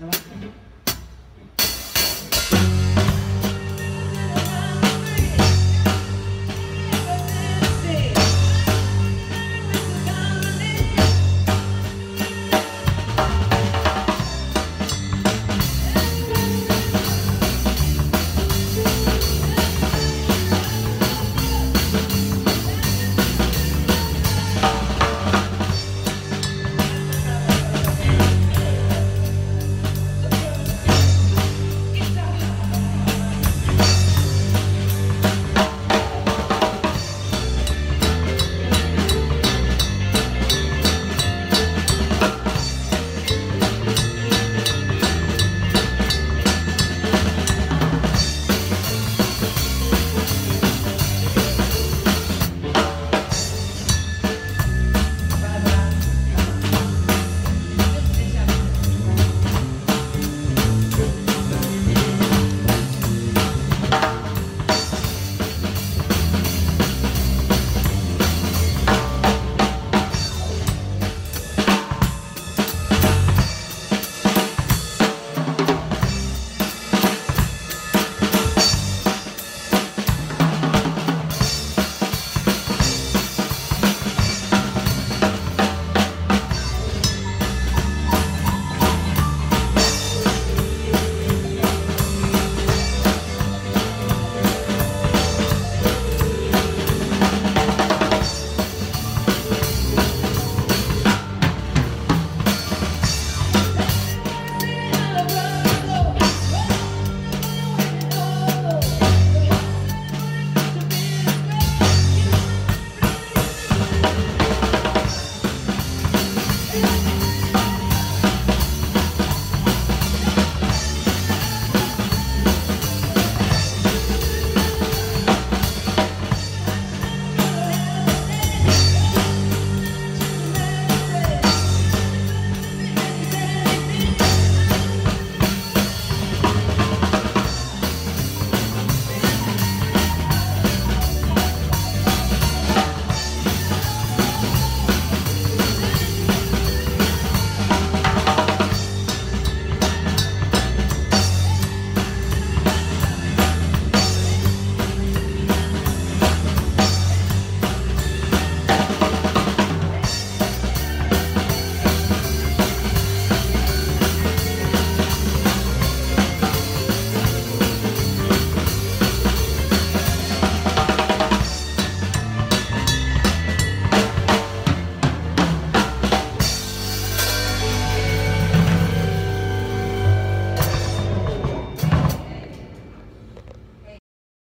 Namaste.